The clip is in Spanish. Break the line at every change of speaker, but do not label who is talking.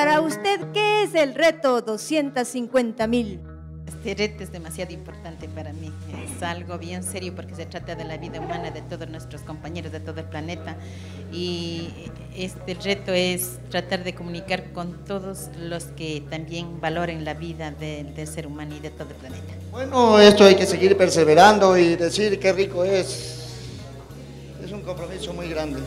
Para usted, ¿qué es el reto 250 mil?
Este reto es demasiado importante para mí, es algo bien serio porque se trata de la vida humana de todos nuestros compañeros de todo el planeta y este reto es tratar de comunicar con todos los que también valoren la vida del, del ser humano y de todo el planeta.
Bueno, esto hay que seguir perseverando y decir qué rico es. Es un compromiso muy grande.